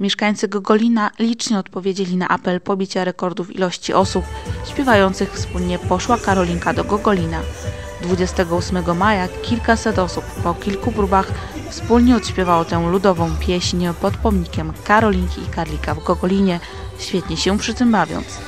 Mieszkańcy Gogolina licznie odpowiedzieli na apel pobicia rekordów ilości osób śpiewających wspólnie Poszła Karolinka do Gogolina. 28 maja kilkaset osób po kilku próbach wspólnie odśpiewało tę ludową pieśń pod pomnikiem Karolinki i Karlika w Gogolinie, świetnie się przy tym bawiąc.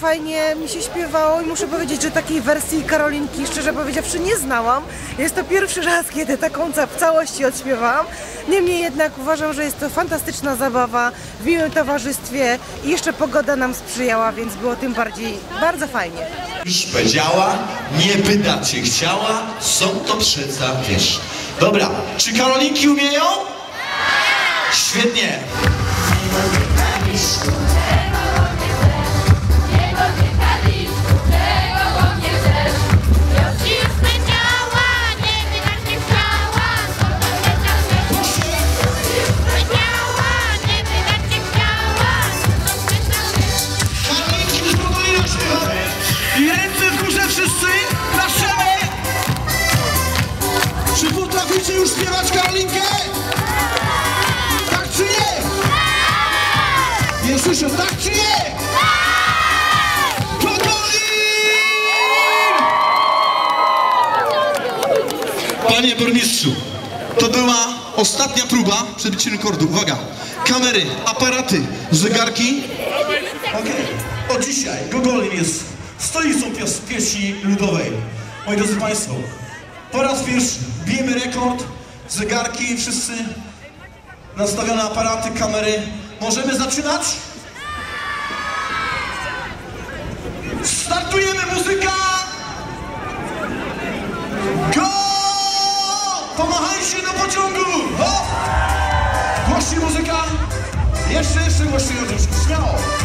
Fajnie mi się śpiewało i muszę powiedzieć, że takiej wersji Karolinki, szczerze powiedziawszy, nie znałam. Jest to pierwszy raz, kiedy taką w całości odśpiewałam. Niemniej jednak uważam, że jest to fantastyczna zabawa w miłym towarzystwie i jeszcze pogoda nam sprzyjała, więc było tym bardziej bardzo fajnie. Już powiedziała, nie pyta cię chciała, są to przeca wiesz. Dobra, czy Karolinki umieją? Świetnie. Śpiewać Karolinkę? Tak czy nie? Słyszę, tak czy nie? Panie burmistrzu, to była ostatnia próba przebicia rekordu. Uwaga, kamery, aparaty, zegarki. Okej. Od dzisiaj Gogolin jest stolicą pios- pieśni ludowej. Moi drodzy Państwo, po raz pierwszy bijemy rekord, zegarki, wszyscy nastawione aparaty, kamery. Możemy zaczynać? Startujemy muzyka! Go! Pomachajcie do pociągu! Hop! Głośniej muzyka! Jeszcze, jeszcze głośniej oczywiście, śmiało!